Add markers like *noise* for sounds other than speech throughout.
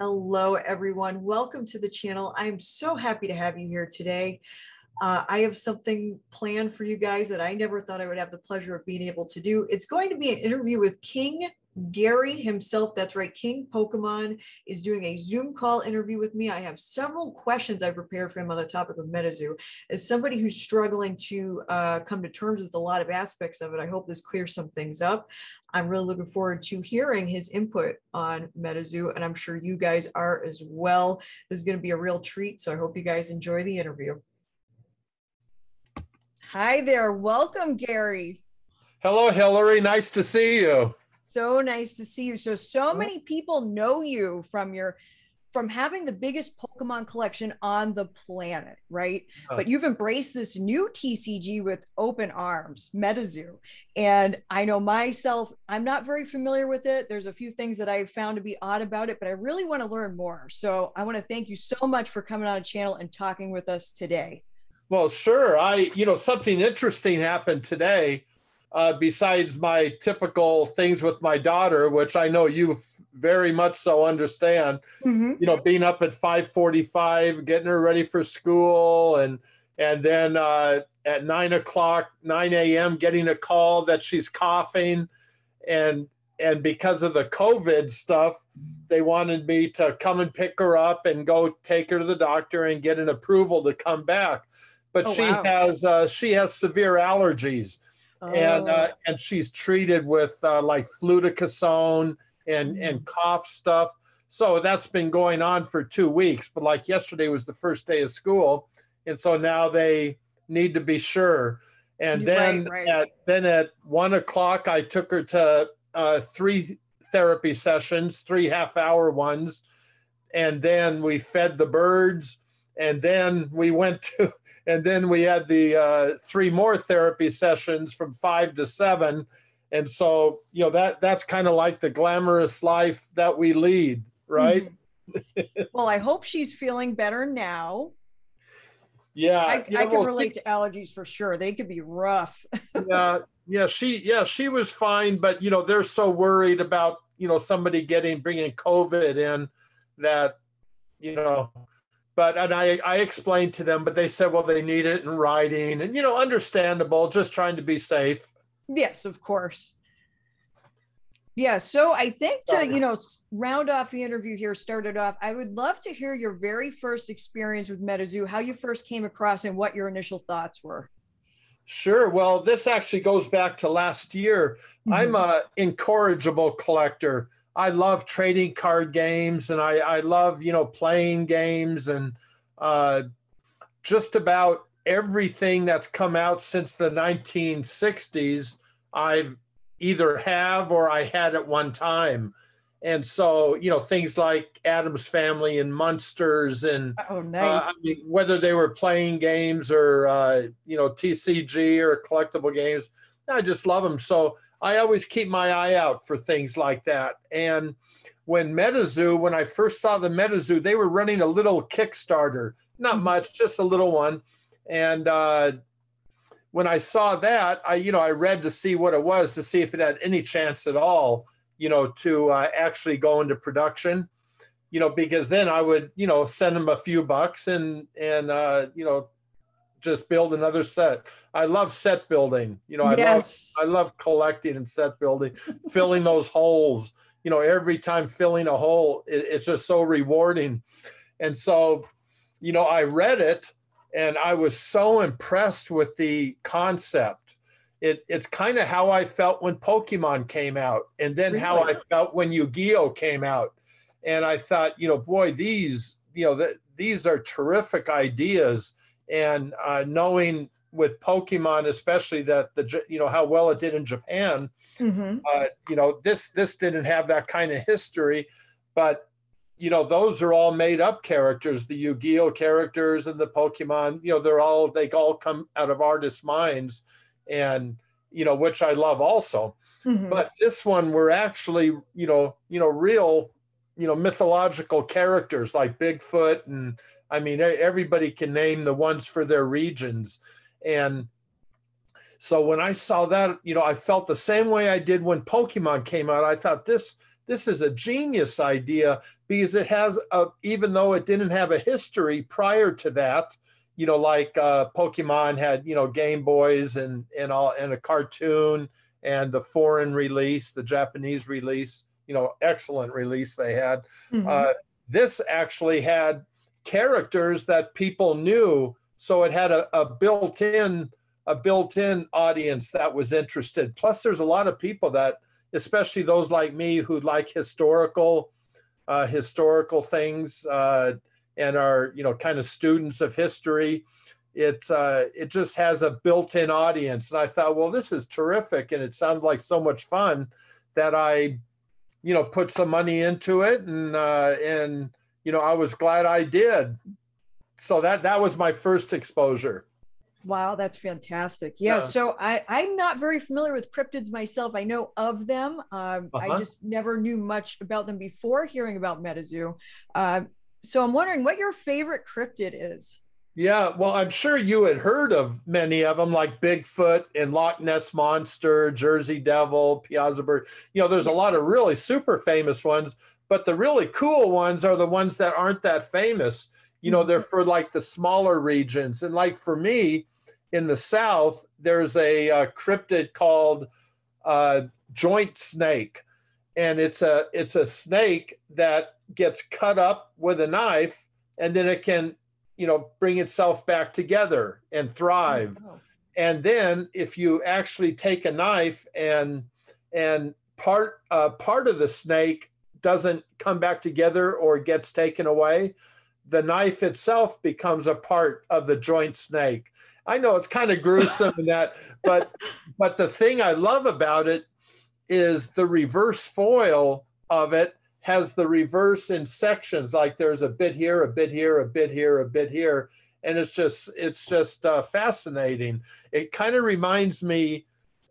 Hello, everyone. Welcome to the channel. I'm so happy to have you here today. Uh, I have something planned for you guys that I never thought I would have the pleasure of being able to do. It's going to be an interview with King Gary himself, that's right, King Pokemon is doing a Zoom call interview with me. I have several questions I prepared for him on the topic of MetaZoo. As somebody who's struggling to uh, come to terms with a lot of aspects of it, I hope this clears some things up. I'm really looking forward to hearing his input on MetaZoo, and I'm sure you guys are as well. This is going to be a real treat, so I hope you guys enjoy the interview. Hi there. Welcome, Gary. Hello, Hillary. Nice to see you. So nice to see you. So, so many people know you from your from having the biggest Pokemon collection on the planet, right? Uh, but you've embraced this new TCG with open arms, MetaZoo. And I know myself, I'm not very familiar with it. There's a few things that I found to be odd about it, but I really want to learn more. So I want to thank you so much for coming on the channel and talking with us today. Well, sure. I, you know, something interesting happened today uh, besides my typical things with my daughter, which I know you very much so understand. Mm-hmm. You know, being up at five forty-five, getting her ready for school, and and then uh, at nine o'clock, nine a.m., getting a call that she's coughing, and and because of the COVID stuff, they wanted me to come and pick her up and go take her to the doctor and get an approval to come back. But oh, she wow. has uh, she has severe allergies oh. and uh, and she's treated with uh, like fluticasone and mm. and cough stuff. So that's been going on for two weeks. But like yesterday was the first day of school, and so now they need to be sure. And then right, right. at then at one o'clock, I took her to uh, three therapy sessions, three half hour ones, and then we fed the birds, and then we went *laughs* to and then we had the uh, three more therapy sessions from five to seven. And so you know that that's kind of like the glamorous life that we lead right? Mm-hmm. well i hope she's feeling better now. Yeah i, yeah, I can well, relate to allergies for sure. They could be rough. *laughs* Yeah yeah she yeah she was fine but you know they're so worried about you know somebody getting bringing covid in that you know but and I, I explained to them, but they said, well, they need it in writing, and you know, understandable, just trying to be safe. Yes, of course. Yeah, so I think to you know round off the interview here, started off. I would love to hear your very first experience with MetaZoo, how you first came across, and what your initial thoughts were. Sure. Well, this actually goes back to last year. Mm-hmm. I'm a incorrigible collector. I love trading card games and I, I love, you know, playing games and uh, just about everything that's come out since the 1960s, I've either have or I had at one time. And so, you know, things like Addams Family and Munsters and oh, nice. uh, I mean, whether they were playing games or, uh, you know, TCG or collectible games, I just love them. So I always keep my eye out for things like that. And when MetaZoo, when I first saw the MetaZoo, they were running a little Kickstarter, not mm-hmm. much, just a little one. And uh, when I saw that, I, you know, I read to see what it was to see if it had any chance at all, you know, to uh, actually go into production, you know, because then I would, you know, send them a few bucks and and uh, you know just build another set. I love set building. You know, I yes. love I love collecting and set building, *laughs* filling those holes. You know, every time filling a hole, it, it's just so rewarding. And so, you know, I read it and I was so impressed with the concept. It, it's kind of how I felt when Pokemon came out, and then really? how I felt when Yu-Gi-Oh came out. And I thought, you know, boy, these, you know, the, these are terrific ideas and uh, knowing with Pokemon, especially that the you know how well it did in Japan, mm-hmm. uh, you know this this didn't have that kind of history, but you know those are all made up characters. The Yu-Gi-Oh characters and the Pokemon, you know they're all they all come out of artists' minds, and you know which I love also. Mm-hmm. But this one, we're actually you know you know real you know mythological characters like Bigfoot and I mean, everybody can name the ones for their regions. And so when I saw that, you know, I felt the same way I did when Pokemon came out. I thought this this is a genius idea because it has a, even though it didn't have a history prior to that, you know, like uh, Pokemon had, you know, Game Boys and and all and a cartoon and the foreign release, the Japanese release, you know, excellent release they had. Mm-hmm. Uh, this actually had characters that people knew, so it had a, a built-in a built-in audience that was interested. Plus, there's a lot of people that, especially those like me who like historical uh, historical things uh, and are you know kind of students of history it uh, it just has a built-in audience and i thought well this is terrific and it sounds like so much fun that i you know put some money into it and uh, and you know i was glad i did so that that was my first exposure Wow, that's fantastic. Yeah, yeah, so I, I'm not very familiar with cryptids myself. I know of them. Um, uh-huh. I just never knew much about them before hearing about MetaZoo. Uh, so I'm wondering what your favorite cryptid is. Yeah, well, I'm sure you had heard of many of them, like Bigfoot and Loch Ness Monster, Jersey Devil, Piasa Bird. You know, there's a lot of really super famous ones, but the really cool ones are the ones that aren't that famous. You know, mm-hmm. they're for like the smaller regions. And like for me, in the South, there's a, a uh, cryptid called uh, joint snake, and it's a it's a snake that gets cut up with a knife, and then it can, you know, bring itself back together and thrive. Oh. And then if you actually take a knife and and part uh, part of the snake doesn't come back together or gets taken away, the knife itself becomes a part of the joint snake. I know it's kind of *laughs* gruesome and that, but but the thing I love about it is the reverse foil of it has the reverse in sections. Like there's a bit here, a bit here, a bit here, a bit here, and it's just it's just uh, fascinating. It kind of reminds me.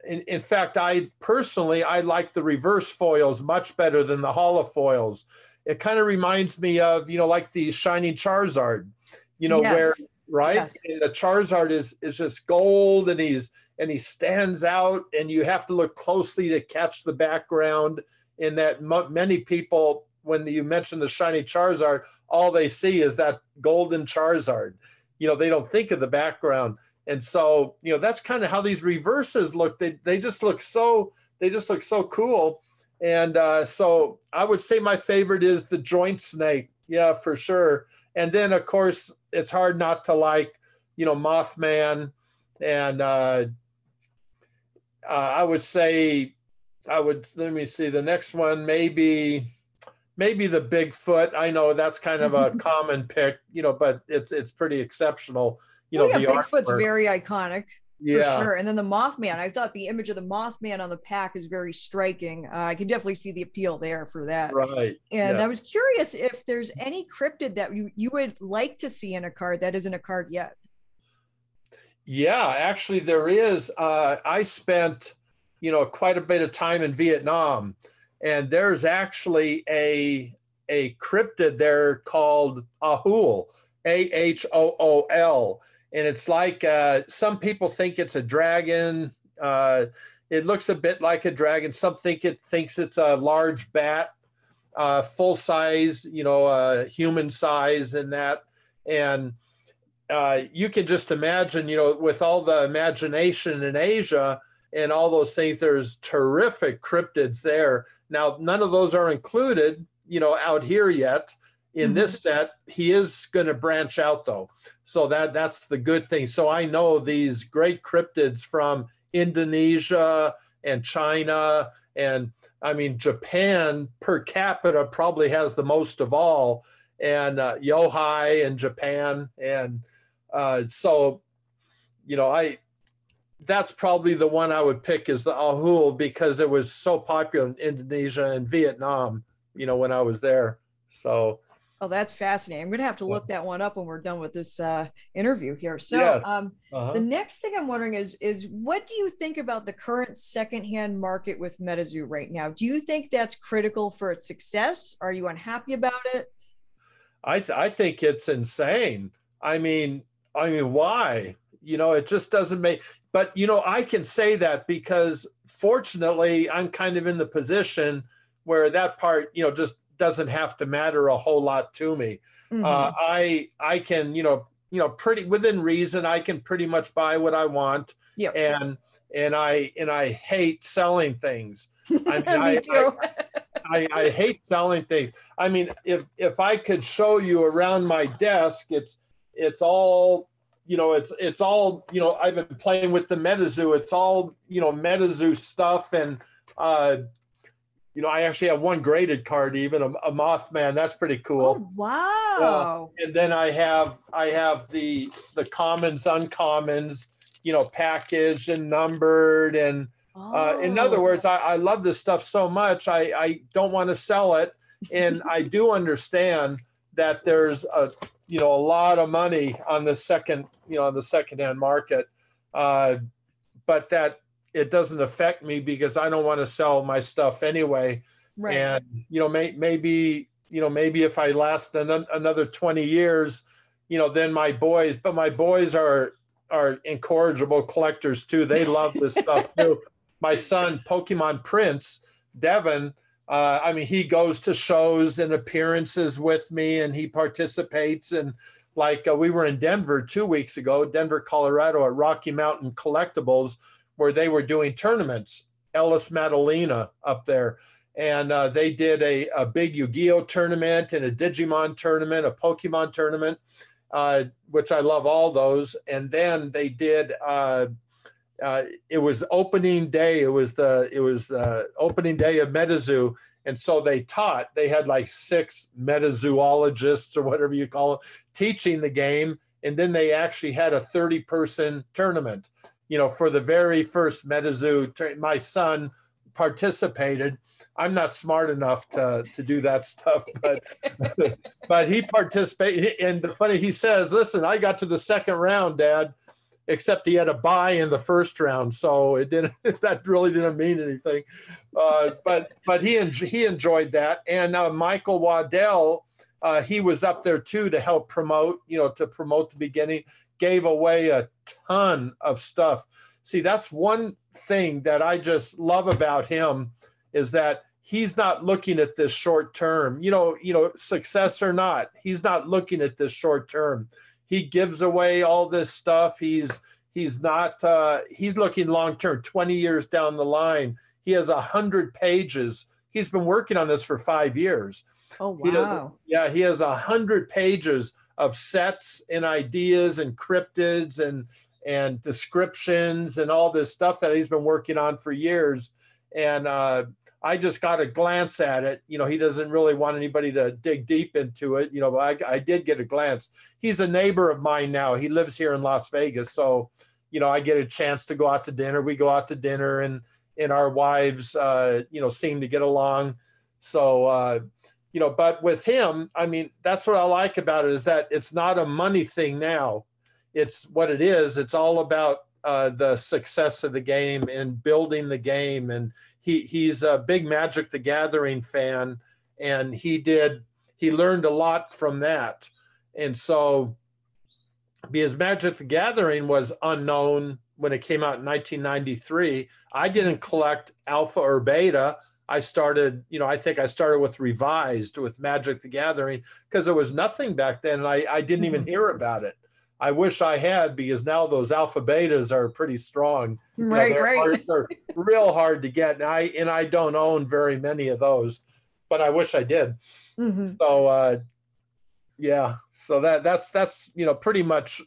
In, in fact, I personally I like the reverse foils much better than the holofoils. It kind of reminds me of you know like the shiny Charizard, you know yes. where right? Yes. And the Charizard is is just gold, and he's and he stands out, and you have to look closely to catch the background. In that, many people, when you mention the shiny Charizard, all they see is that golden Charizard. You know, they don't think of the background, and so you know that's kind of how these reverses look. They they just look so they just look so cool. And uh, so I would say my favorite is the joint snake. Yeah, for sure. And then, of course, it's hard not to like, you know, Mothman. And uh, uh, I would say, I would, let me see, the next one, maybe, maybe the Bigfoot. I know that's kind of a *laughs* common pick, you know, but it's, it's pretty exceptional. You know, yeah, Bigfoot's artwork. very iconic yeah. for sure. And then the Mothman, I thought the image of the Mothman on the pack is very striking. Uh, I can definitely see the appeal there for that. Right. And yeah. I was curious if there's any cryptid that you, you would like to see in a card that isn't a card yet. Yeah, actually, there is. Uh, I spent, you know, quite a bit of time in Vietnam, and there's actually a a cryptid there called Ahool, A H O O L and it's like uh, some people think it's a dragon. Uh, it looks a bit like a dragon. Some think it thinks it's a large bat, uh, full size, you know, uh, human size, and that. And uh, you can just imagine, you know, with all the imagination in Asia and all those things, there's terrific cryptids there. Now, none of those are included, you know, out here yet in mm-hmm. this set he is going to branch out though. So that that's the good thing. So i know these great cryptids from indonesia and china and i mean japan per capita probably has the most of all and uh, yohei in japan and uh, so you know i that's probably the one i would pick is the ahool because it was so popular in indonesia and vietnam you know when i was there. So Oh, that's fascinating. I'm going to have to look that one up when we're done with this uh, interview here. So, yeah. um, uh-huh. the next thing I'm wondering is is what do you think about the current secondhand market with MetaZoo right now? Do you think that's critical for its success? Are you unhappy about it? I th- I think it's insane. I mean, I mean, why? You know, it just doesn't make. But you know, I can say that because fortunately, I'm kind of in the position where that part, you know, just doesn't have to matter a whole lot to me. Mm-hmm. Uh, I I can, you know, you know, pretty within reason, I can pretty much buy what I want. Yeah. And and I and I hate selling things. I mean, *laughs* I, I, I, I, hate selling things. I mean, if if I could show you around my desk, it's it's all you know, it's it's all you know. I've been playing with the MetaZoo. It's all you know, MetaZoo stuff, and uh, you know, I actually have one graded card, even a, a Mothman. That's pretty cool. Oh, wow! Uh, and then I have I have the the commons, uncommons, you know, packaged and numbered, and uh, in other words, I, I love this stuff so much. I I don't want to sell it, and *laughs* I do understand that there's a you know a lot of money on the second you know on the second hand market, uh, but that it doesn't affect me because I don't want to sell my stuff anyway. Right. And you know, may, maybe you know, maybe if I last an, another twenty years, you know, then my boys. But my boys are are incorrigible collectors too. They love this *laughs* stuff too. My son, Pokemon Prince, Devin. Uh, I mean, he goes to shows and appearances with me, and he participates. And like uh, we were in Denver two weeks ago, Denver, Colorado, at Rocky Mountain Collectibles where they were doing tournaments. Ellis Madalena up there. And uh, they did a, a big Yu Gi Oh tournament and a Digimon tournament, a Pokemon tournament, uh, which I love all those. And then they did, uh, uh it was opening day. It was the it was the opening day of MetaZoo, and so they taught. They had like six metazoologists or whatever you call it teaching the game, and then they actually had a thirty person tournament you know, for the very first MetaZoo, my son participated. I'm not smart enough to to do that *laughs* stuff, but *laughs* but he participated. And the funny, he says, "Listen, I got to the second round, Dad, except he had a buy in the first round, so it didn't. *laughs* that really didn't mean anything." Uh, but but he en- he enjoyed that, and uh, Michael Waddell. Uh, he was up there too to help promote, you know, to promote the beginning gave away a ton of stuff. See, that's one thing that I just love about him is that he's not looking at this short term. You know, you know, success or not, he's not looking at this short term. He gives away all this stuff. He's he's not uh, he's looking long term, 20 years down the line. He has a hundred pages. He's been working on this for five years. Oh wow! He does, yeah, he has a hundred pages of sets and ideas and cryptids and and descriptions and all this stuff that he's been working on for years. And uh, I just got a glance at it. You know, he doesn't really want anybody to dig deep into it. You know, I, I did get a glance. He's a neighbor of mine now. He lives here in Las Vegas, so you know, I get a chance to go out to dinner. We go out to dinner, and and our wives, uh, you know, seem to get along. So uh, you know, but with him, I mean, that's what I like about it is that it's not a money thing now. It's what it is. It's all about uh, the success of the game and building the game. And he he's a big Magic the Gathering fan, and he did he learned a lot from that. And so, because Magic the Gathering was unknown when it came out in 1993, I didn't collect alpha or beta. I started, you know, I think I started with revised with Magic the Gathering because there was nothing back then. And I, I didn't even mm-hmm. hear about it. I wish I had because now those alpha betas are pretty strong. Right, you know, right. Hard, they're real hard to get. And I and I don't own very many of those, but I wish I did. Mm-hmm. So uh, yeah, so that that's that's you know pretty much,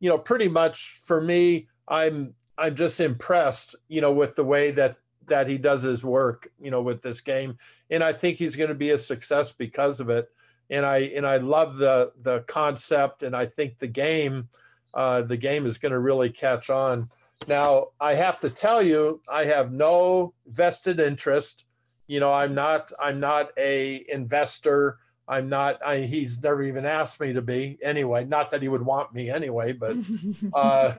you know, pretty much for me, I'm I'm just impressed, you know, with the way that that he does his work, you know, with this game, and I think he's going to be a success because of it. And I and I love the the concept, and I think the game, uh, the game is going to really catch on. Now, I have to tell you, I have no vested interest. You know, I'm not I'm not a investor. I'm not. I, he's never even asked me to be anyway. Not that he would want me anyway, but. *laughs* Uh,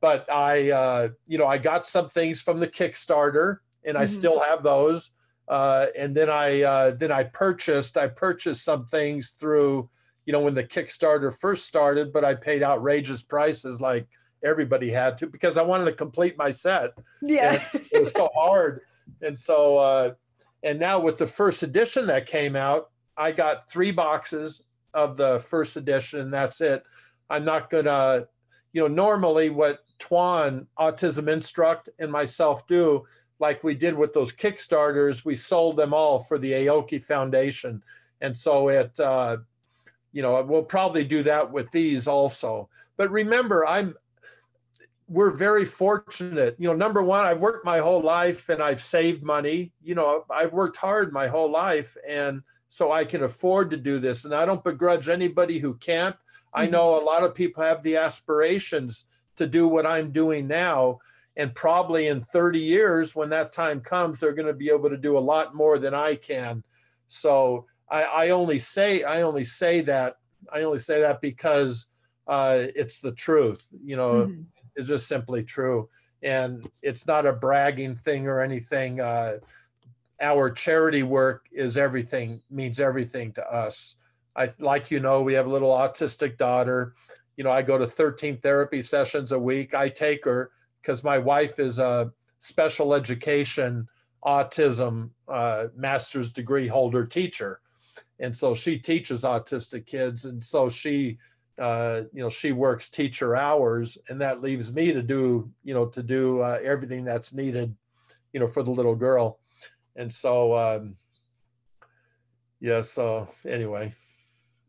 but I, uh, you know, I got some things from the Kickstarter, and I mm-hmm. still have those. Uh, and then I uh, then I purchased I purchased some things through, you know, when the Kickstarter first started, but I paid outrageous prices like everybody had to because I wanted to complete my set. Yeah, it was so hard, and so uh, And now with the first edition that came out, I got three boxes of the first edition, and that's it. I'm not gonna, you know, normally what Twan Autism Instruct and myself do, like we did with those Kickstarters, we sold them all for the Aoki Foundation, and so it, uh, you know, we'll probably do that with these also. But remember, I'm we're very fortunate. You know, number one, I've worked my whole life and I've saved money. You know, I've worked hard my whole life and so I can afford to do this. And I don't begrudge anybody who can't. I mm-hmm. know a lot of people have the aspirations to do what I'm doing now. And probably in 30 years, when that time comes, they're going to be able to do a lot more than I can. So I, I only say I only say that I only say that because uh, it's the truth. You know, mm-hmm is just simply true. And it's not a bragging thing or anything. Uh, our charity work is everything, means everything to us. I, like you know, we have a little autistic daughter. You know, I go to 13 therapy sessions a week. I take her because my wife is a special education autism uh, master's degree holder teacher. And so she teaches autistic kids. And so she uh, you know, she works teacher hours, and that leaves me to do, you know, to do uh, everything that's needed, you know, for the little girl. And so, um, yeah. So anyway,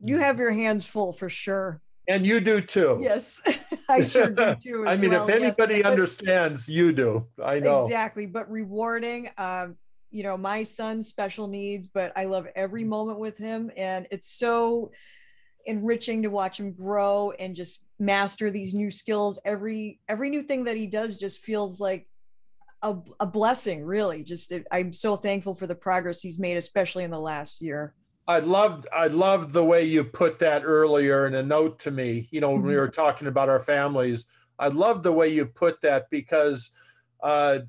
you have your hands full for sure. And you do too. Yes, *laughs* I sure do *laughs* too. I mean, well. if anybody yes. understands, you do. I know exactly. But rewarding. Um, you know, my son's special needs, but I love every moment with him, and it's so enriching to watch him grow and just master these new skills every every new thing that he does just feels like a, a blessing really just i'm so thankful for the progress he's made especially in the last year i loved i loved the way you put that earlier in a note to me you know when we mm-hmm. were talking about our families i love the way you put that because uh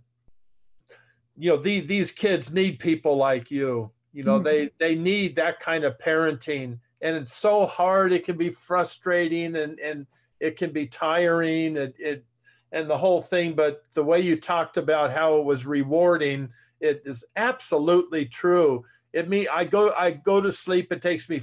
you know the, these kids need people like you you know mm-hmm. they they need that kind of parenting and it's so hard it can be frustrating and and it can be tiring and it and the whole thing but the way you talked about how it was rewarding it is absolutely true it me i go i go to sleep it takes me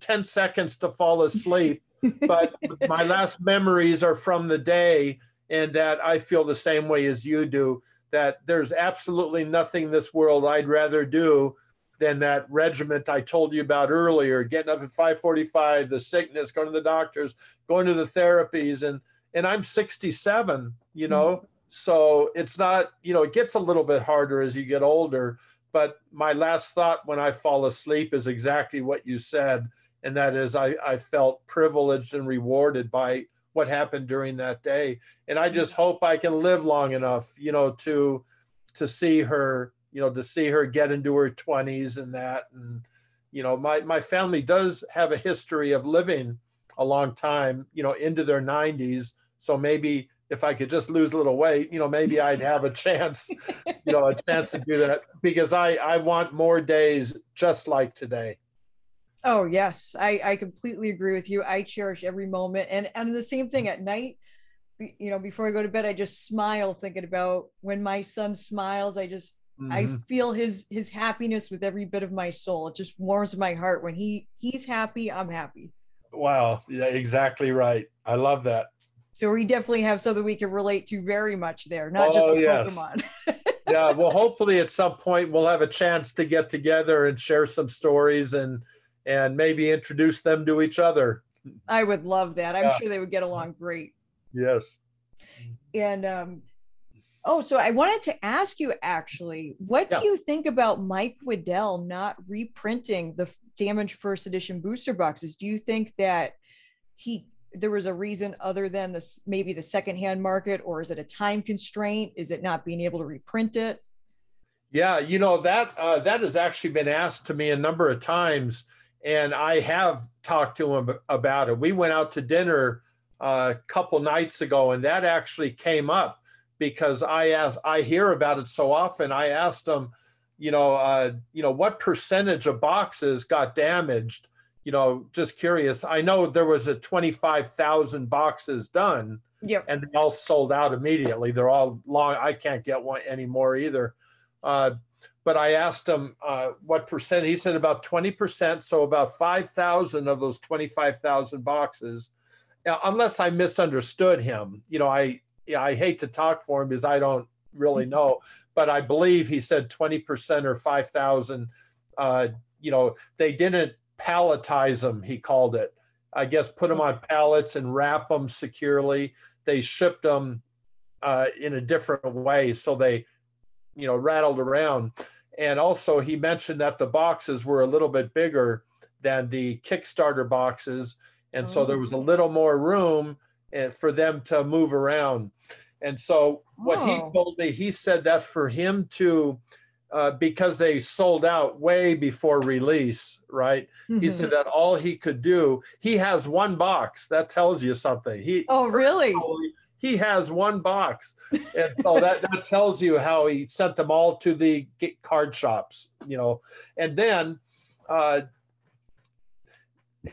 10 seconds to fall asleep *laughs* but my last memories are from the day and that i feel the same way as you do that there's absolutely nothing in this world i'd rather do than that regiment I told you about earlier, getting up at 545, the sickness, going to the doctors, going to the therapies. And, and I'm 67, you know, mm-hmm. so it's not, you know, it gets a little bit harder as you get older. But my last thought when I fall asleep is exactly what you said. And that is, I, I felt privileged and rewarded by what happened during that day. And I just hope I can live long enough, you know, to, to see her you know, to see her get into her 20s and that. And, you know, my, my family does have a history of living a long time, you know, into their 90s. So maybe if I could just lose a little weight, you know, maybe I'd have a chance, you know, a chance to do that because I, I want more days just like today. Oh yes, I, I completely agree with you. I cherish every moment and, and the same thing at night, you know, before I go to bed, I just smile thinking about when my son smiles. I just, Mm-hmm. I feel his his happiness with every bit of my soul. It just warms my heart when he he's happy, I'm happy. Wow, yeah, exactly right. I love that. So we definitely have something we can relate to very much there, not oh, just the yes. Pokemon. *laughs* yeah, well, hopefully at some point we'll have a chance to get together and share some stories and and maybe introduce them to each other. I would love that. I'm yeah. sure they would get along great. Yes. And um, Oh, so I wanted to ask you actually, what yeah. do you think about Mike Waddell not reprinting the damaged first edition booster boxes? Do you think that he there was a reason other than this maybe the secondhand market, or is it a time constraint? Is it not being able to reprint it? Yeah, you know that uh, that has actually been asked to me a number of times, and I have talked to him about it. We went out to dinner uh, a couple nights ago, and that actually came up because I ask, I hear about it so often. I asked him you know, uh, you know, what percentage of boxes got damaged? You know, just curious. I know there was a 25,000 boxes done. Yep. And they all sold out immediately. They're all long. I can't get one anymore either. Uh, but I asked him uh, what percent. He said about 20%. So about 5,000 of those 25,000 boxes, uh, unless I misunderstood him. You know, I, yeah, I hate to talk for him because I don't really know, *laughs* but I believe he said 20% or 5,000. Uh, you know, they didn't palletize them, he called it. I guess put them on pallets and wrap them securely. They shipped them uh, in a different way. So they, you know, rattled around. And also, he mentioned that the boxes were a little bit bigger than the Kickstarter boxes. And so there was a little more room and for them to move around. And so what he Oh. told me, he said that for him to, uh, because they sold out way before release, right? He said that all he could do, he has one box. That tells you something. He oh, really? he has one box, and so that that tells you how he sent them all to the card shops, you know. And then, uh,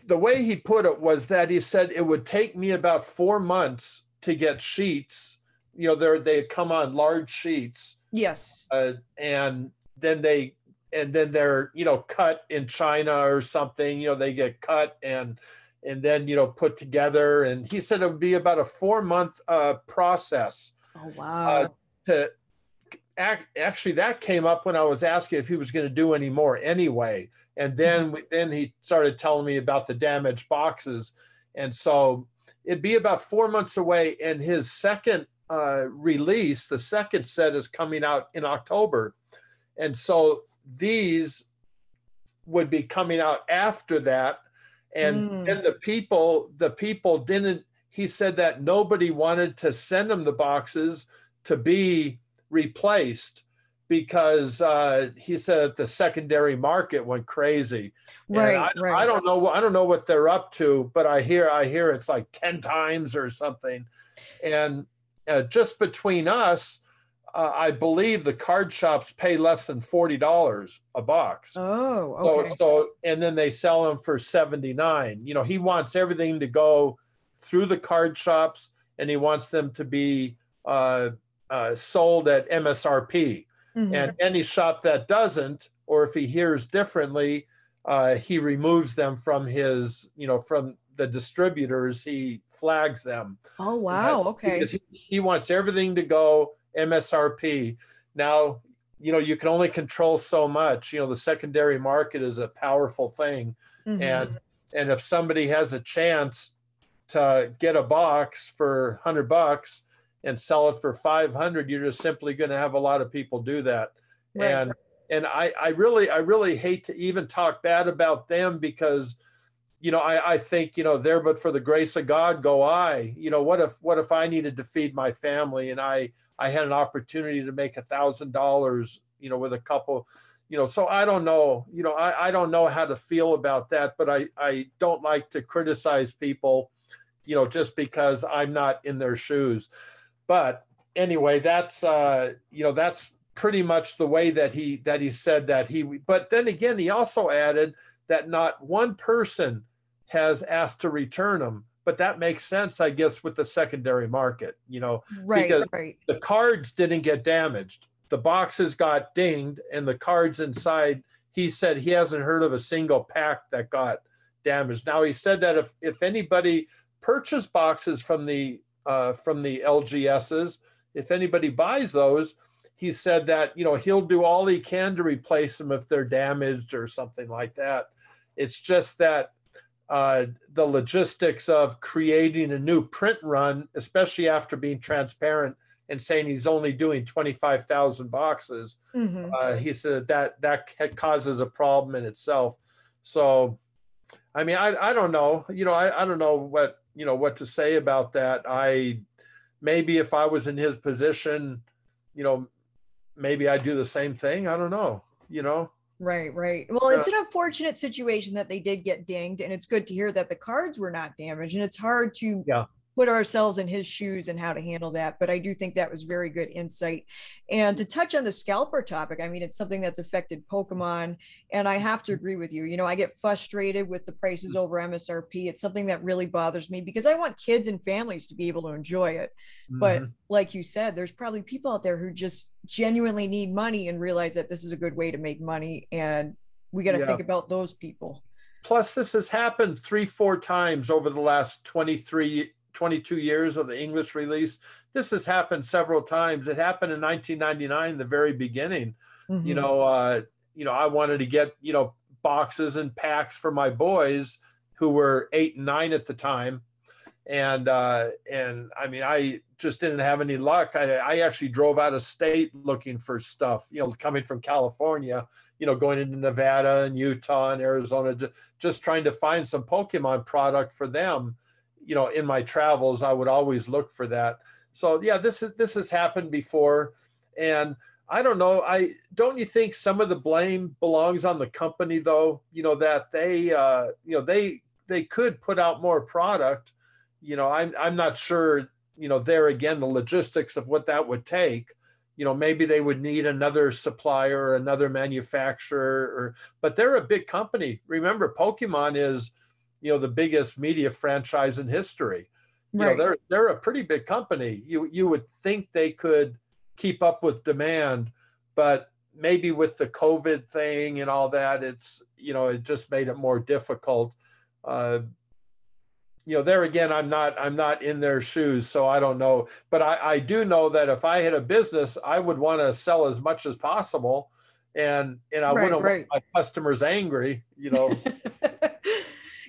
the way he put it was that he said it would take me about four months to get sheets. You know, they they come on large sheets Yes. uh, and then they and then they're you know cut in China or something. You know they get cut and and then you know put together. And he said it would be about a four month uh, process Oh, wow. to act. Actually, that came up when I was asking if he was going to do any more anyway. And then we- then he started telling me about the damaged boxes, and so it'd be about four months away. And his second uh, release, the second set, is coming out in October, and so these would be coming out after that. And Mm. then the people, the people didn't. He said that nobody wanted to send him the boxes to be replaced because uh, he said the secondary market went crazy. And right. I, right. I don't know. I don't know what they're up to, but I hear I hear it's like ten times or something. And uh, just between us, uh, I believe the card shops pay less than forty dollars a box. Oh, okay. so and then they sell them for 79. You know, he wants everything to go through the card shops and he wants them to be uh, uh, sold at MSRP. Mhm. And any shop that doesn't, or if he hears differently, uh, he removes them from his, you know, from the distributors. He flags them oh, wow. Okay. because he, he wants everything to go MSRP. Now, you know, you can only control so much. You know, the secondary market is a powerful thing, Mhm. and and if somebody has a chance to get a box for hundred bucks and sell it for five hundred, you're just simply going to have a lot of people do that. Right. And and I I really I really hate to even talk bad about them because you know, I, I think, you know, there, but for the grace of God, go I. You know, what if, what if I needed to feed my family and I, I had an opportunity to make a thousand dollars, you know, with a couple, you know, so I don't know, you know, I, I don't know how to feel about that, but I, I don't like to criticize people, you know, just because I'm not in their shoes. But anyway, that's, uh, you know, that's pretty much the way that he, that he said that he, but then again, he also added that not one person has asked to return them. But that makes sense, I guess, with the secondary market. You know, right. because- Right. the cards didn't get damaged. The boxes got dinged, and the cards inside, he said he hasn't heard of a single pack that got damaged. Now he said that if if anybody purchased boxes from the uh, from the LGSs, if anybody buys those, he said that you know he'll do all he can to replace them if they're damaged or something like that. It's just that uh, the logistics of creating a new print run, especially after being transparent and saying he's only doing 25,000 boxes, Mhm. uh, he said that that causes a problem in itself. So, I mean, I, I don't know, you know, I, I don't know what, you know, what to say about that. I, maybe if I was in his position, you know, maybe I'd do the same thing. I don't know, you know? Right, right. Well, it's an unfortunate situation that they did get dinged, and it's good to hear that the cards were not damaged. And it's hard to Yeah. Put ourselves in his shoes and how to handle that. But I do think that was very good insight. And to touch on the scalper topic, I mean, it's something that's affected Pokemon. And I have to agree with you. You know, I get frustrated with the prices over MSRP. It's something that really bothers me because I want kids and families to be able to enjoy it. Mm-hmm. But like you said, there's probably people out there who just genuinely need money and realize that this is a good way to make money. And we got to yeah. think about those people. Plus, this has happened three, four times over the last 23 22 years of the English release. This has happened several times. It happened in 1999, the very beginning. Mm-hmm. You know, uh, you know, I wanted to get you know boxes and packs for my boys who were eight and nine at the time, and uh, and I mean, I just didn't have any luck. I, I actually drove out of state looking for stuff. You know, coming from California, you know, going into Nevada and Utah and Arizona, just, just trying to find some Pokemon product for them you know, in my travels, I would always look for that. So yeah, this is this has happened before, and I don't know. I don't you think some of the blame belongs on the company though? You know that they, uh, you know, they they could put out more product. You know, I'm I'm not sure. You know, there again, the logistics of what that would take. You know, maybe they would need another supplier, another manufacturer, or but they're a big company. Remember, Pokemon is you know the biggest media franchise in history. You right. know they're they're a pretty big company. You you would think they could keep up with demand, but maybe with the COVID thing and all that, it's you know it just made it more difficult. Uh, you know, there again, I'm not I'm not in their shoes, so I don't know. But I, I do know that if I had a business, I would want to sell as much as possible, and and I right, wouldn't right. want my customers angry. You know. *laughs*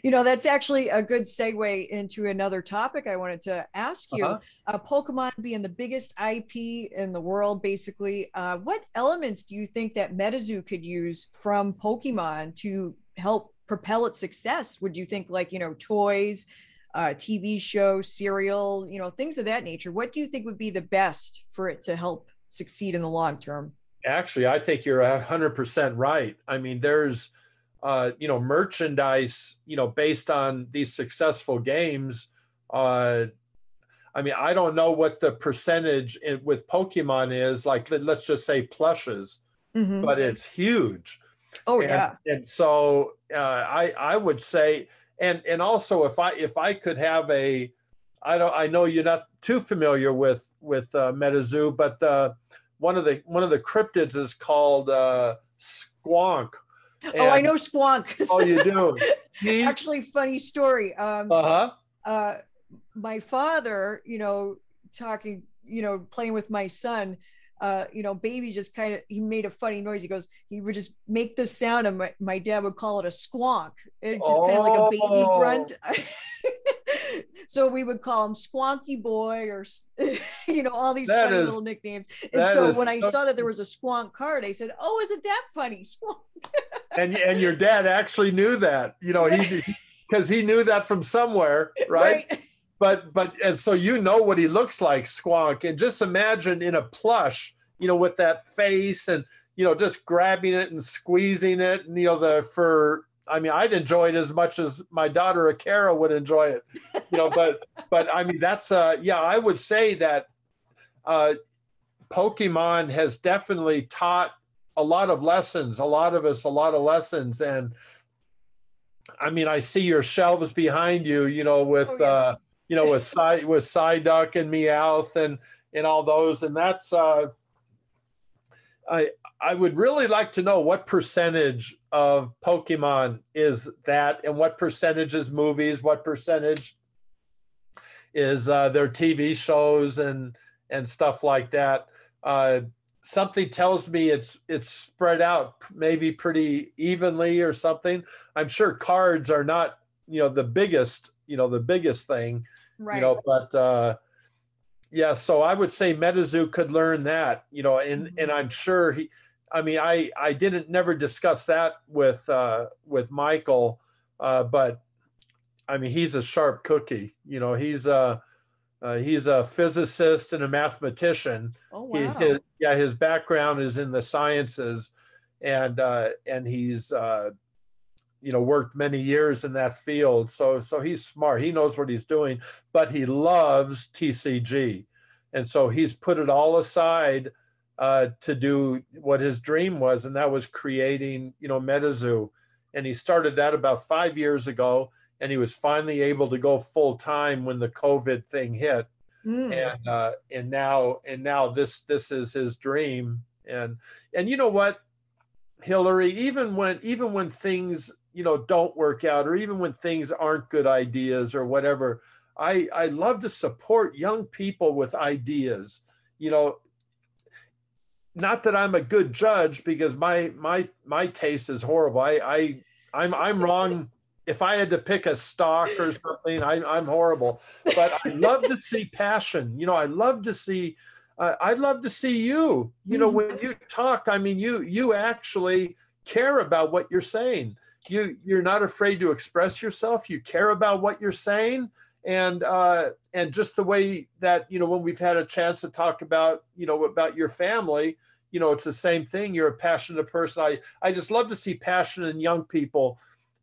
you know, that's actually a good segue into another topic I wanted to ask you. Uh-huh. Uh, Pokemon being the biggest IP in the world, basically, uh, what elements do you think that MetaZoo could use from Pokemon to help propel its success? Would you think like, you know, toys, uh, TV show, cereal, you know, things of that nature? What do you think would be the best for it to help succeed in the long term? Actually, I think you're 100% right. I mean, there's, uh, you know, merchandise, you know, based on these successful games. Uh, I mean, I don't know what the percentage in, with Pokemon is. Like, let's just say plushes, mm-hmm. but it's huge. Oh and, yeah. And so uh, I I would say, and and also if I if I could have a, I don't I know you're not too familiar with with uh, MetaZoo, but uh, one of the one of the cryptids is called uh, Squonk and, *laughs* oh, I know Squonk. *laughs* oh, you do. He, Actually, funny story. Um, uh-huh. Uh, my father, you know, talking, you know, playing with my son. Uh, you know, baby just kind of he made a funny noise. He goes, he would just make this sound, and my, my dad would call it a squonk. It's just oh. kind of like a baby grunt. *laughs* so we would call him Squonky Boy or *laughs* you know all these that funny is, little nicknames. And so when I saw that there was a Squonk card, I said, "Oh, isn't that funny, *laughs* Squonk?" and and your dad actually knew that, you know, he *laughs* because he knew that from somewhere, right? right? But but and so you know what he looks like, Squonk, and just imagine in a plush, you know, with that face and you know just grabbing it and squeezing it, and you know the for I mean, I'd enjoy it as much as my daughter Akara would enjoy it, you know. but *laughs* but I mean, that's uh, yeah, I would say that uh, Pokemon has definitely taught a lot of lessons, a lot of us, a lot of lessons, and I mean, I see your shelves behind you, you know, with oh, yeah. uh, you know, with side *laughs* with Psyduck and Meowth and and all those, and that's uh, I I would really like to know what percentage of Pokemon is that, and what percentage is movies, what percentage is uh, their TV shows and and stuff like that. Uh, something tells me it's it's spread out maybe pretty evenly or something. I'm sure cards are not you know the biggest you know the biggest thing, right. you know, but. Uh, yeah, so I would say MetaZoo could learn that, you know, and and I'm sure he I mean, I I didn't never discuss that with uh, with Michael, uh, but I mean, he's a sharp cookie. You know, he's a uh, he's a physicist and a mathematician. Oh wow! He, his, yeah, his background is in the sciences, and uh, and he's uh, you know worked many years in that field so so he's smart he knows what he's doing but he loves tcg and so he's put it all aside uh, to do what his dream was and that was creating you know metazoo. And he started that about five years ago and he was finally able to go full time when the covid thing hit. Mm. and uh, and now and now this this is his dream. And and you know what hillary even when even when things you know don't work out or even when things aren't good ideas or whatever i i love to support young people with ideas. You know not that i'm a good judge because my my my taste is horrible. I i i'm i'm wrong. If i had to pick a stock or something I, i'm horrible. But i love to see passion. You know i love to see uh, i'd love to see you. You know when you talk i mean you you actually care about what you're saying. You you're not afraid to express yourself. You care about what you're saying and uh, and just the way that you know when we've had a chance to talk about you know about your family you know it's the same thing. You're a passionate person. I i just love to see passion in young people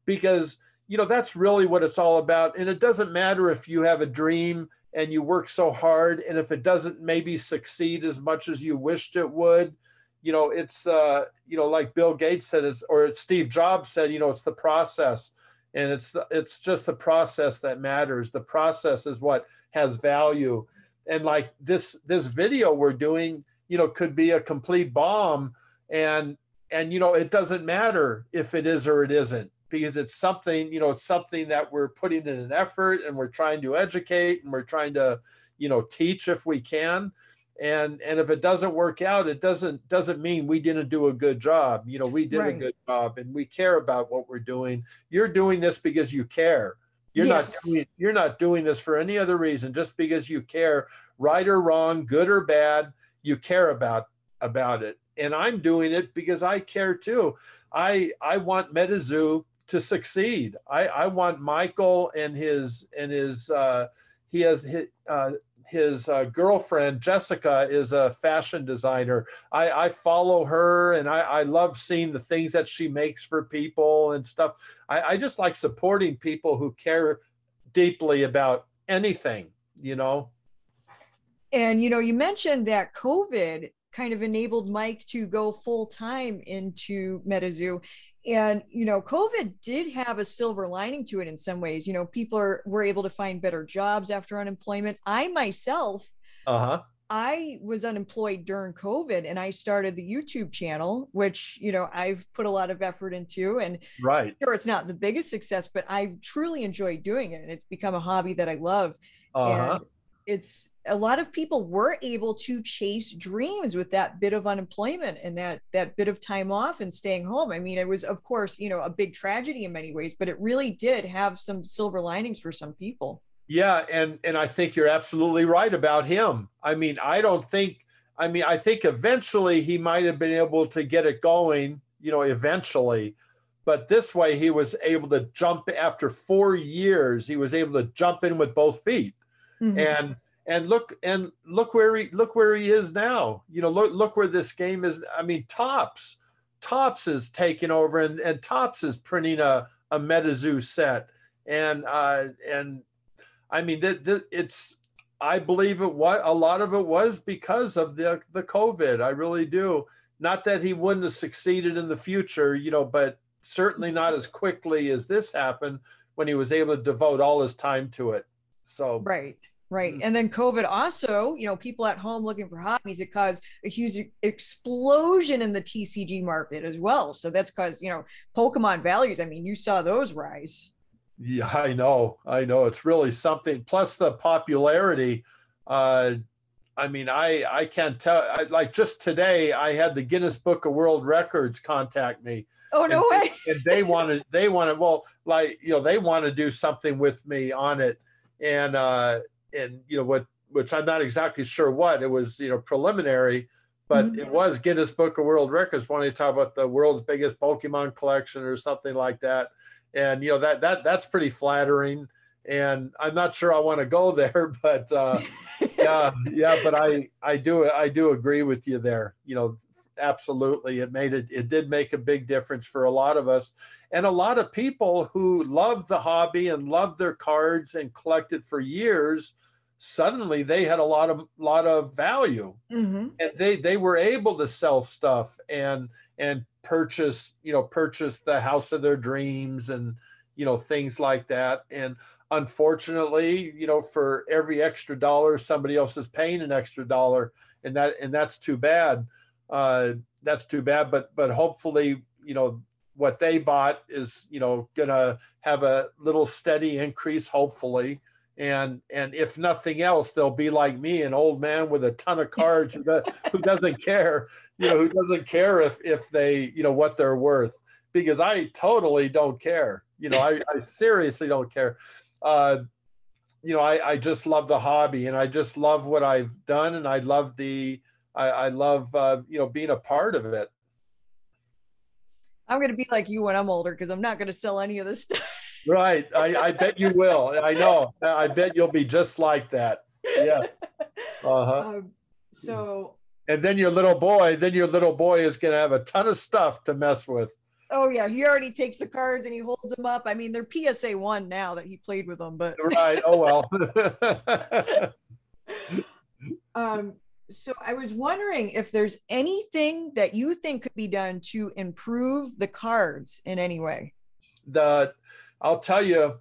because you know that's really what it's all about. And it doesn't matter if you have a dream and you work so hard and if it doesn't maybe succeed as much as you wished it would you know, it's uh, you know, like Bill Gates said, it's or Steve Jobs said, you know, it's the process, and it's it's just the process that matters. The process is what has value, and like this this video we're doing, you know, could be a complete bomb, and and you know, it doesn't matter if it is or it isn't because it's something you know it's something that we're putting in an effort and we're trying to educate and we're trying to you know teach if we can and and if it doesn't work out it doesn't doesn't mean we didn't do a good job. You know we did right. a good job and we care about what we're doing. You're doing this because you care. You're yes. not doing, you're not doing this for any other reason just because you care right or wrong good or bad you care about about it. And i'm doing it because i care too. I i want metazoo to succeed. I i want michael and his and his uh he has hit uh his uh, girlfriend Jessica is a fashion designer. I, I follow her and I, I, love seeing the things that she makes for people and stuff. I, I just like supporting people who care deeply about anything, you know. And you know, you mentioned that COVID kind of enabled Mike to go full time into MetaZoo. And you know covid did have a silver lining to it in some ways. You know people are were able to find better jobs after unemployment. I myself uh-huh. I was unemployed during covid and i started the youtube channel which you know i've put a lot of effort into. And right. sure it's not the biggest success but i truly enjoy doing it and it's become a hobby that i love. Uh-huh. and it's a lot of people were able to chase dreams with that bit of unemployment and that that bit of time off and staying home. I mean it was of course you know a big tragedy in many ways but it really did have some silver linings for some people. Yeah and and i think you're absolutely right about him. I mean i don't think i mean i think eventually he might have been able to get it going you know eventually but this way he was able to jump after four years he was able to jump in with both feet. Mm-hmm. and and look and look where he look where he is now. You know, look look where this game is. I mean, Topps Topps is taking over, and and Topps is printing a a MetaZoo set, and uh, and I mean that it's. I believe it was a lot of it was because of the the COVID. I really do. Not that he wouldn't have succeeded in the future, you know, but certainly not as quickly as this happened when he was able to devote all his time to it. So right Right. Mm-hmm. And then COVID also, you know, people at home looking for hobbies, it caused a huge explosion in the TCG market as well. So that's caused, you know, Pokemon values. I mean, you saw those rise. Yeah, I know. I know. It's really something. Plus the popularity. Uh, I mean, I I can't tell. I, like just today, I had the Guinness Book of World Records contact me. Oh no and, way! and they wanted they wanted well, like you know, they want to do something with me on it, and uh, and you know what which I'm not exactly sure what it was you know preliminary but mm-hmm. it was Guinness Book of World Records wanting to talk about the world's biggest Pokemon collection or something like that and you know that that that's pretty flattering and I'm not sure I want to go *laughs* there but uh, yeah yeah but I I do I do agree with you there you know absolutely. It made it, it did make a big difference for a lot of us. And a lot of people who loved the hobby and loved their cards and collected for years, suddenly they had a lot of lot of value. Mm-hmm. And they they were able to sell stuff and and purchase, you know, purchase the house of their dreams and you know things like that and unfortunately you know for every extra dollar somebody else is paying an extra dollar and that and that's too bad uh that's too bad but but hopefully you know what they bought is you know gonna have a little steady increase hopefully and and if nothing else they'll be like me an old man with a ton of *laughs* cards who, does, who doesn't care you know who doesn't care if if they you know what they're worth because i totally don't care you know, I, I seriously don't care. Uh, you know, I, I just love the hobby and I just love what I've done and I love the, I, I love, uh, you know, being a part of it. I'm going to be like you when I'm older because I'm not going to sell any of this stuff. Right. I, I bet you will. I know. I bet you'll be just like that. Yeah. Uh-huh. *laughs* Um, so. And then your little boy, then your little boy is going to have a ton of stuff to mess with. Oh yeah, he already takes the cards and he holds them up. I mean, they're PSA one now that he played with them, but right. Oh well. *laughs* um. So I was wondering if there's anything that you think could be done to improve the cards in any way. The, I'll tell you,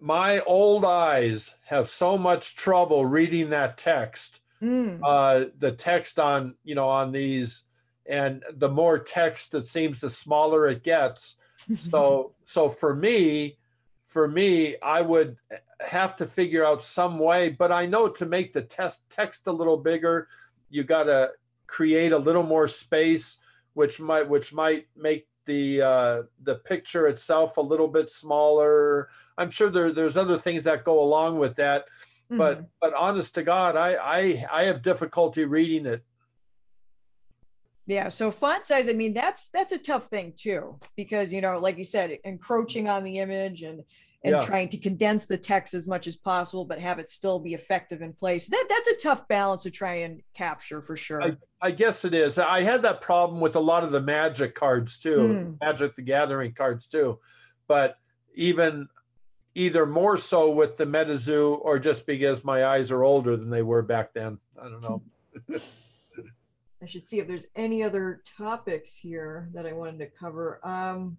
my old eyes have so much trouble reading that text. Mm. Uh, the text on you know on these and the more text it seems the smaller it gets *laughs* so so for me for me i would have to figure out some way but i know to make the test text a little bigger you got to create a little more space which might which might make the uh, the picture itself a little bit smaller i'm sure there, there's other things that go along with that but mm-hmm. but honest to god I, I i have difficulty reading it yeah so font size i mean that's that's a tough thing too because you know like you said encroaching on the image and and yeah. trying to condense the text as much as possible but have it still be effective in place that that's a tough balance to try and capture for sure i, I guess it is i had that problem with a lot of the magic cards too mm. magic the gathering cards too but even either more so with the metazoo or just because my eyes are older than they were back then i don't know *laughs* I should see if there's any other topics here that I wanted to cover. Um,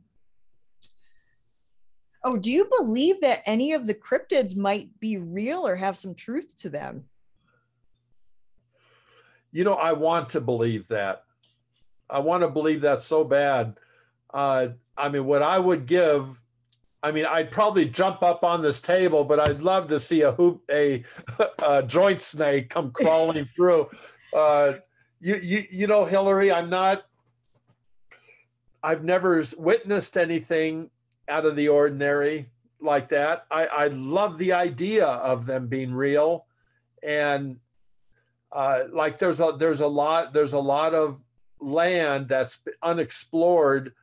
oh, do you believe that any of the cryptids might be real or have some truth to them? You know, I want to believe that. I want to believe that so bad. Uh, I mean, what I would give, I mean, I'd probably jump up on this table, but I'd love to see a hoop, a, *laughs* a joint snake come crawling *laughs* through. Uh, you you you know hillary i'm not i've never witnessed anything out of the ordinary like that i i love the idea of them being real and uh like there's a there's a lot there's a lot of land that's unexplored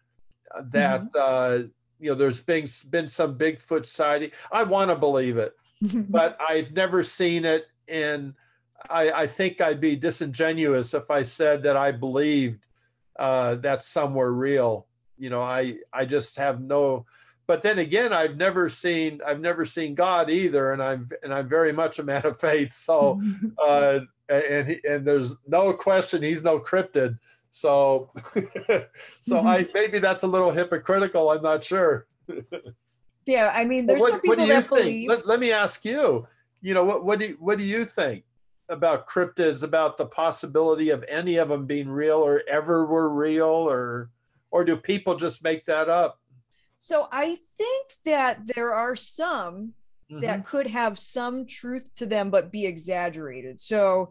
that mm-hmm. uh you know there's been been some bigfoot sighting i want to believe it *laughs* but i've never seen it and I, I think I'd be disingenuous if I said that I believed uh, that's somewhere real. You know, I I just have no. But then again, I've never seen I've never seen God either, and I'm and I'm very much a man of faith. So, *laughs* uh, and he, and there's no question he's no cryptid. So, *laughs* so I maybe that's a little hypocritical. I'm not sure. *laughs* yeah, I mean, there's what, some people that think? believe. Let, let me ask you. You know, what what do you, what do you think? about cryptids about the possibility of any of them being real or ever were real or or do people just make that up so i think that there are some mm-hmm. that could have some truth to them but be exaggerated so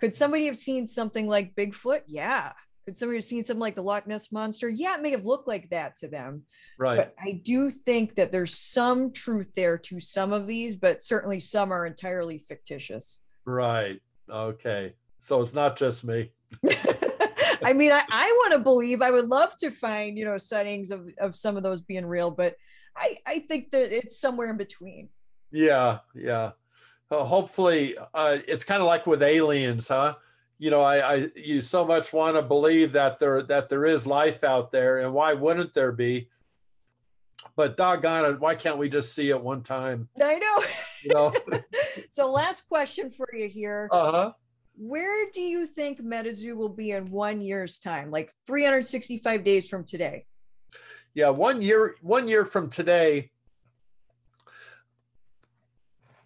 could somebody have seen something like bigfoot yeah could somebody have seen something like the loch ness monster yeah it may have looked like that to them right but i do think that there's some truth there to some of these but certainly some are entirely fictitious Right. Okay. So it's not just me. *laughs* I mean, I, I want to believe I would love to find, you know, sightings of, of some of those being real, but I, I think that it's somewhere in between. Yeah. Yeah. Uh, hopefully, uh, it's kind of like with aliens, huh? you know, I, I you so much want to believe that there that there is life out there, and why wouldn't there be? But doggone it, why can't we just see it one time? I know. You know. *laughs* so last question for you here. uh huh. Where do you think MetaZoo will be in one year's time, like 365 days from today? Yeah, one year one year from today,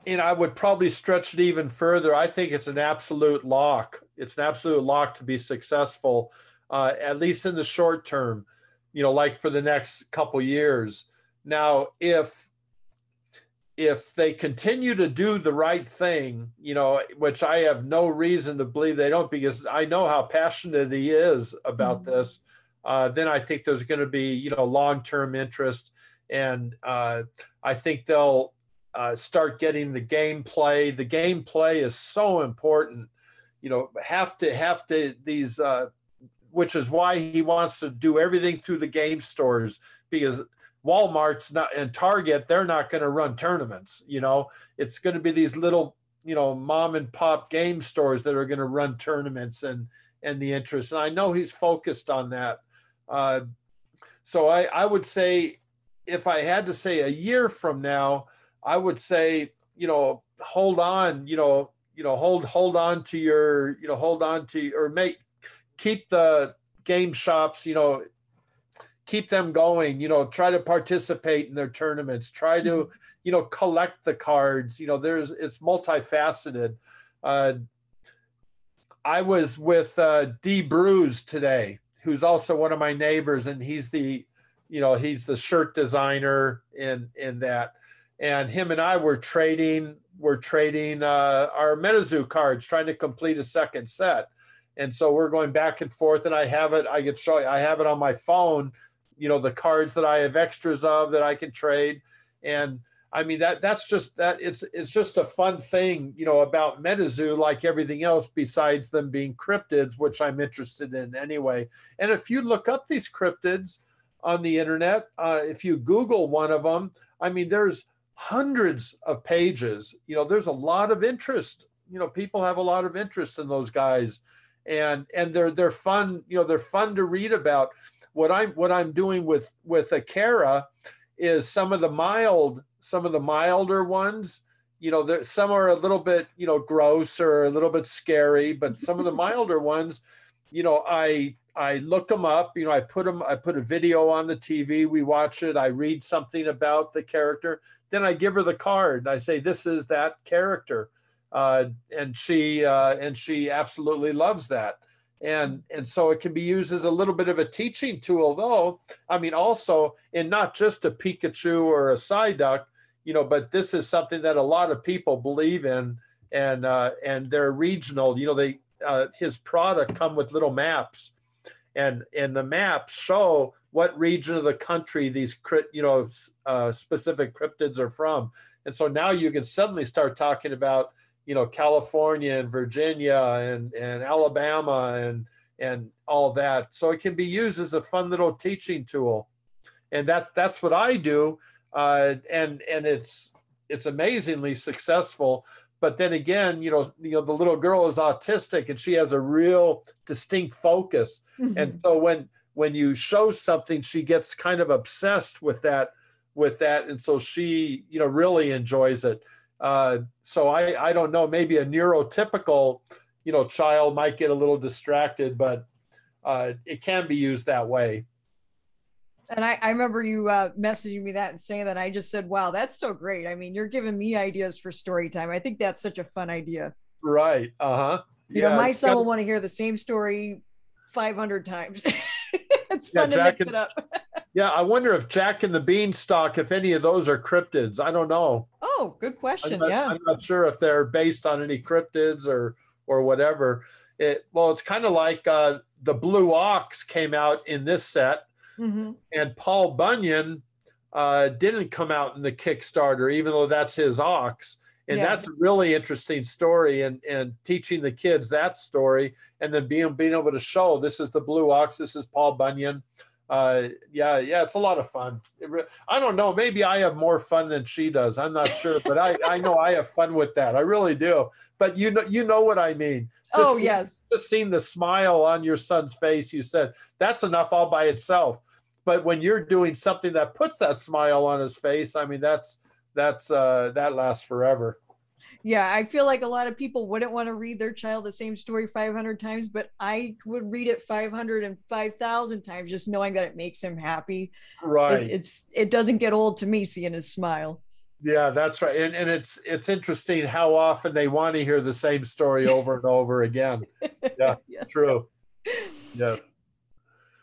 and I would probably stretch it even further. I think it's an absolute lock. It's an absolute lock to be successful, uh, at least in the short term. You know, like for the next couple years. Now, if if they continue to do the right thing, you know, which I have no reason to believe they don't, because I know how passionate he is about mm-hmm. this, uh, then I think there's going to be, you know, long term interest. And uh, I think they'll uh, start getting the gameplay. The gameplay is so important. You know, have to have to these, uh, which is why he wants to do everything through the game stores because Walmart's not and Target, they're not going to run tournaments. You know, it's going to be these little, you know, mom and pop game stores that are going to run tournaments and and the interest. And I know he's focused on that. Uh, so I, I would say, if I had to say a year from now, I would say, you know, hold on, you know, you know, hold hold on to your, you know, hold on to or make keep the game shops, you know, keep them going, you know, try to participate in their tournaments, try to, mm-hmm. you know, collect the cards. You know, there's it's multifaceted. Uh, I was with uh, D Bruce today, who's also one of my neighbors, and he's the, you know, he's the shirt designer in in that and him and I were trading we're trading uh, our MetaZoo cards, trying to complete a second set. And so we're going back and forth, and I have it. I can show you. I have it on my phone. You know the cards that I have extras of that I can trade, and I mean that that's just that it's it's just a fun thing, you know, about MetaZoo, like everything else, besides them being cryptids, which I'm interested in anyway. And if you look up these cryptids on the internet, uh, if you Google one of them, I mean, there's hundreds of pages. You know, there's a lot of interest. You know, people have a lot of interest in those guys, and and they're they're fun. You know, they're fun to read about. What I'm what I'm doing with with Akara is some of the mild, some of the milder ones. You know, there, some are a little bit you know gross or a little bit scary, but some of the milder *laughs* ones, you know, I I look them up. You know, I put them. I put a video on the TV. We watch it. I read something about the character. Then I give her the card. and I say, "This is that character," uh, and she uh, and she absolutely loves that. And and so it can be used as a little bit of a teaching tool, though. I mean, also, and not just a Pikachu or a Psyduck, you know, but this is something that a lot of people believe in, and uh, and they're regional. You know, they uh, his product come with little maps and and the maps show what region of the country these you know uh, specific cryptids are from and so now you can suddenly start talking about you know california and virginia and and alabama and and all that. So it can be used as a fun little teaching tool. And that's that's what i do. Uh, and and it's it's amazingly successful. But then again you know you know the little girl is autistic and she has a real distinct focus. Mm-hmm. and so when when you show something she gets kind of obsessed with that with that. And so she you know really enjoys it uh, so i i don't know maybe a neurotypical you know child might get a little distracted but uh, it can be used that way and I, I remember you uh, messaging me that and saying that. I just said, "Wow, that's so great! I mean, you're giving me ideas for story time. I think that's such a fun idea." Right. Uh huh. You yeah, know, my son got... will want to hear the same story 500 times. *laughs* it's fun yeah, to mix and, it up. Yeah, I wonder if Jack and the Beanstalk, if any of those are cryptids. I don't know. Oh, good question. I'm not, yeah, I'm not sure if they're based on any cryptids or or whatever. It well, it's kind of like uh, the Blue Ox came out in this set Mm-hmm. And Paul Bunyan uh, didn't come out in the Kickstarter, even though that's his ox. And yeah. that's a really interesting story and, and teaching the kids that story and then being being able to show this is the blue ox, this is Paul Bunyan. Uh, yeah, yeah, it's a lot of fun. Re- I don't know. Maybe I have more fun than she does. I'm not sure, but I, I know I have fun with that. I really do. But you know, you know what I mean. Just oh see, yes. Just seeing the smile on your son's face, you said that's enough all by itself. But when you're doing something that puts that smile on his face, I mean, that's that's uh, that lasts forever yeah, I feel like a lot of people wouldn't want to read their child the same story 500 times, but I would read it 500 and 5,000 times just knowing that it makes him happy. Right. It, it's it doesn't get old to me seeing his smile. Yeah, that's right. And, and it's it's interesting how often they want to hear the same story over and over again. *laughs* Yeah, yes. true. Yes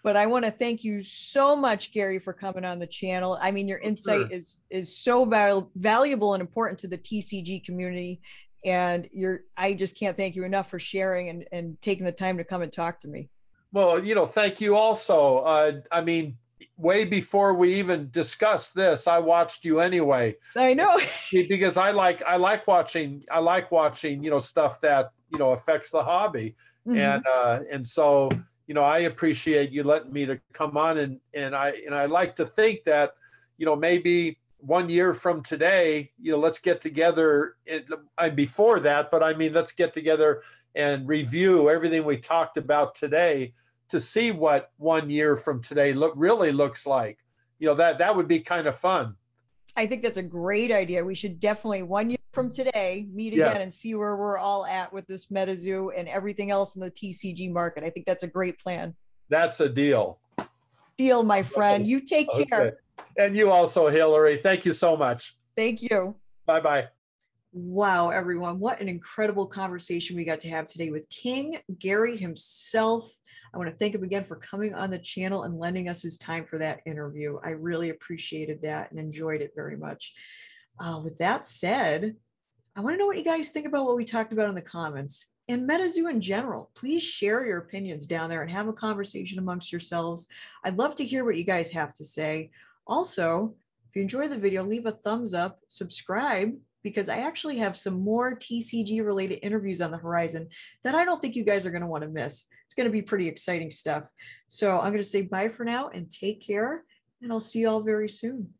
but I want to thank you so much, Gary, for coming on the channel. I mean, your insight sure. is is so val- valuable and important to the TCG community, and you're I just can't thank you enough for sharing and and taking the time to come and talk to me. Well, you know, thank you also. Uh, I mean, way before we even discussed this, I watched you anyway. I know *laughs* because I like I like watching I like watching you know stuff that you know affects the hobby, mm-hmm. and uh, and so you know, I appreciate you letting me to come on and and I and I like to think that, you know, maybe one year from today, you know, let's get together. And before that, but I mean, let's get together and review everything we talked about today to see what one year from today look really looks like. You know, that that would be kind of fun. I think that's a great idea. We should definitely one year from today meet again yes. and see where we're all at with this MetaZoo and everything else in the TCG market. I think that's a great plan. That's a deal. Deal, my friend. You take okay. care. And you also, Hillary. Thank you so much. Thank you. Bye bye. Wow, everyone. What an incredible conversation we got to have today with King Gary himself. I want to thank him again for coming on the channel and lending us his time for that interview. I really appreciated that and enjoyed it very much. Uh, with that said, I want to know what you guys think about what we talked about in the comments and MetaZoo in general. Please share your opinions down there and have a conversation amongst yourselves. I'd love to hear what you guys have to say. Also, if you enjoy the video, leave a thumbs up, subscribe, because I actually have some more TCG related interviews on the horizon that I don't think you guys are going to want to miss. It's going to be pretty exciting stuff. So I'm going to say bye for now and take care, and I'll see you all very soon.